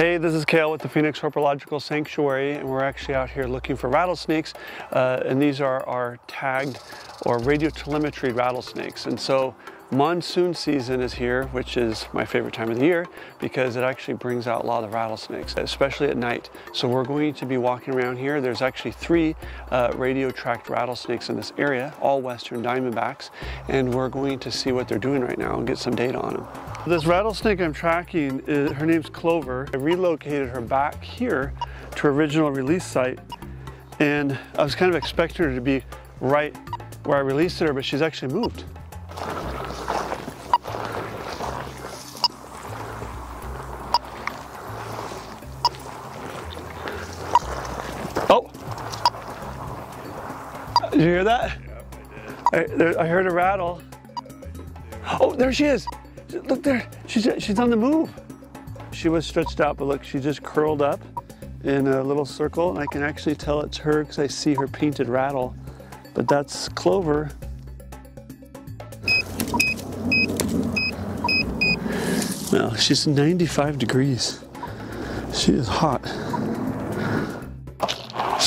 Hey, this is Cale with the Phoenix Herpetological Sanctuary, and we're actually out here looking for rattlesnakes. Uh, and these are our tagged or radio telemetry rattlesnakes. And so monsoon season is here, which is my favorite time of the year because it actually brings out a lot of rattlesnakes, especially at night. So we're going to be walking around here. There's actually three uh, radio tracked rattlesnakes in this area, all western diamondbacks, and we're going to see what they're doing right now and get some data on them. This rattlesnake I'm tracking, is, her name's Clover. I relocated her back here to her original release site, and I was kind of expecting her to be right where I released her, but she's actually moved. Did you hear that? I, there, I heard a rattle. Oh, there she is. Look there. She's, she's on the move. She was stretched out, but look, she just curled up in a little circle. And I can actually tell it's her because I see her painted rattle. But that's Clover. Well, she's 95 degrees. She is hot.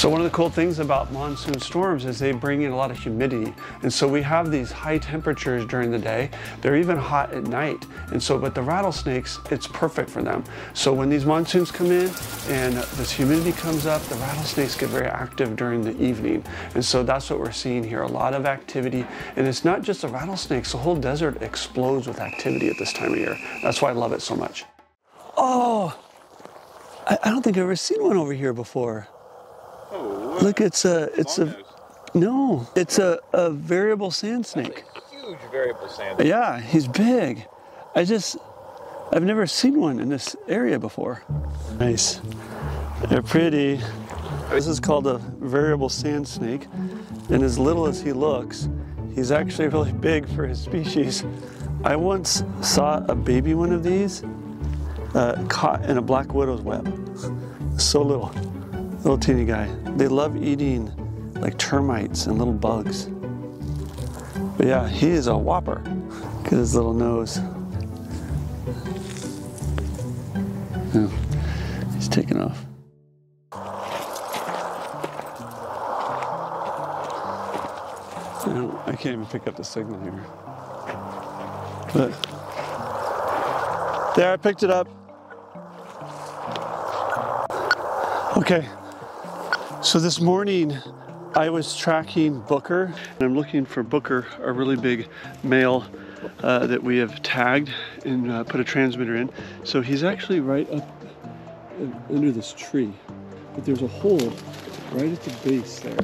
So one of the cool things about monsoon storms is they bring in a lot of humidity. And so we have these high temperatures during the day. They're even hot at night. And so, but the rattlesnakes, it's perfect for them. So when these monsoons come in and this humidity comes up, the rattlesnakes get very active during the evening. And so that's what we're seeing here, a lot of activity. And it's not just the rattlesnakes, the whole desert explodes with activity at this time of year. That's why I love it so much. Oh, I, I don't think I've ever seen one over here before. Look, it's a, it's a, no, it's a, a variable sand snake. huge variable sand. Snake. Yeah, he's big. I just, I've never seen one in this area before. Nice. They're pretty. This is called a variable sand snake. And as little as he looks, he's actually really big for his species. I once saw a baby one of these uh, caught in a black widow's web. So little, little teeny guy. They love eating like termites and little bugs. But yeah, he is a whopper. Look at his little nose. Yeah, he's taking off. I, I can't even pick up the signal here. But there, I picked it up. Okay, so this morning I was tracking Booker, and I'm looking for Booker, a really big male uh, that we have tagged and uh, put a transmitter in. So he's actually right up uh, under this tree, but there's a hole right at the base there.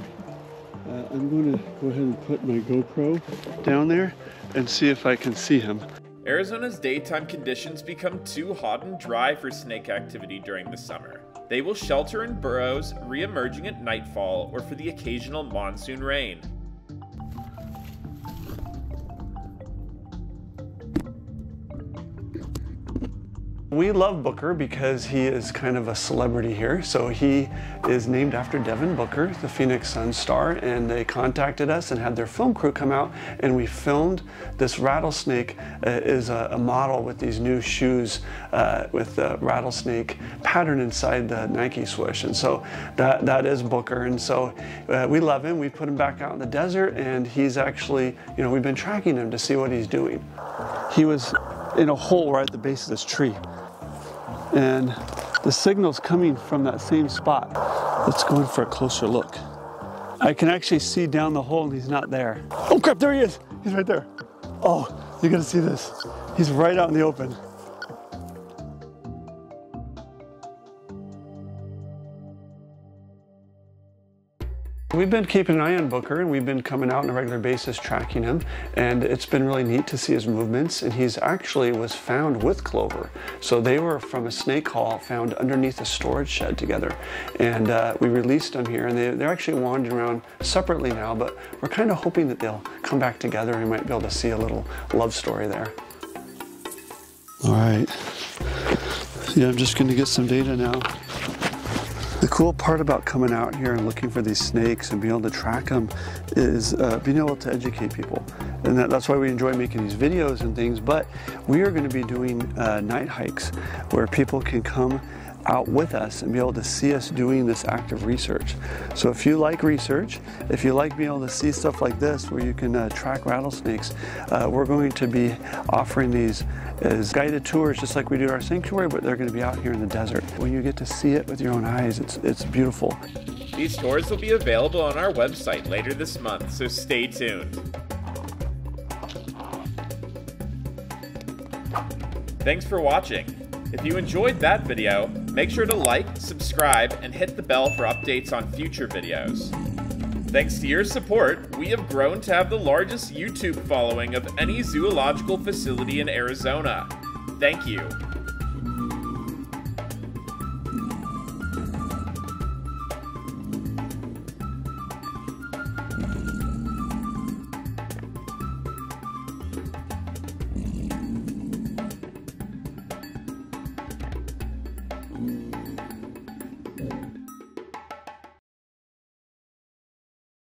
Uh, I'm going to go ahead and put my GoPro down there and see if I can see him. Arizona's daytime conditions become too hot and dry for snake activity during the summer. They will shelter in burrows, re-emerging at nightfall or for the occasional monsoon rain. We love Booker because he is kind of a celebrity here. So he is named after Devin Booker, the Phoenix Sun star, and they contacted us and had their film crew come out and we filmed this rattlesnake uh, is a, a, model with these new shoes uh, with the rattlesnake pattern inside the Nike swoosh. And so that, that is Booker. And so uh, we love him. We put him back out in the desert and he's actually, you know, we've been tracking him to see what he's doing. He was in a hole right at the base of this tree and the signal's coming from that same spot. Let's go in for a closer look. I can actually see down the hole and he's not there. Oh crap, there he is. He's right there. Oh, you're gonna see this. He's right out in the open. We've been keeping an eye on Booker and we've been coming out on a regular basis tracking him and it's been really neat to see his movements and he's actually was found with Clover. So they were from a snake haul found underneath a storage shed together and uh, we released them here and they, they're actually wandering around separately now but we're kind of hoping that they'll come back together and we might be able to see a little love story there. All right, yeah I'm just gonna get some data now. Cool part about coming out here and looking for these snakes and being able to track them is uh, being able to educate people. And that, that's why we enjoy making these videos and things, but we are gonna be doing uh, night hikes where people can come out with us and be able to see us doing this active research. So if you like research, if you like being able to see stuff like this where you can uh, track rattlesnakes, uh, we're going to be offering these as guided tours just like we do our sanctuary, but they're going to be out here in the desert. When you get to see it with your own eyes, it's, it's beautiful. These tours will be available on our website later this month, so stay tuned. Thanks for watching. If you enjoyed that video, make sure to like, subscribe, and hit the bell for updates on future videos. Thanks to your support, we have grown to have the largest YouTube following of any zoological facility in Arizona. Thank you.